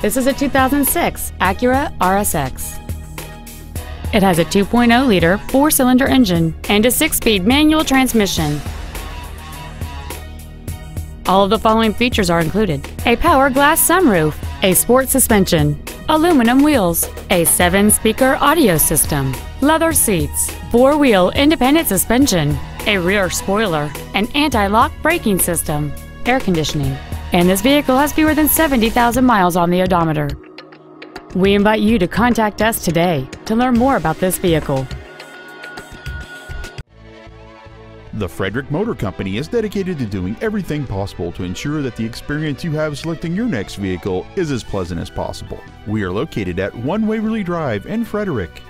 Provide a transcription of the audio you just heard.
This is a 2006 Acura RSX. It has a 2.0-liter four-cylinder engine and a six-speed manual transmission. All of the following features are included. A power glass sunroof, a sport suspension, aluminum wheels, a seven-speaker audio system, leather seats, four-wheel independent suspension, a rear spoiler, an anti-lock braking system, air conditioning, and this vehicle has fewer than 70,000 miles on the odometer. We invite you to contact us today to learn more about this vehicle. The Frederick Motor Company is dedicated to doing everything possible to ensure that the experience you have selecting your next vehicle is as pleasant as possible. We are located at 1 Waverley Drive in Frederick.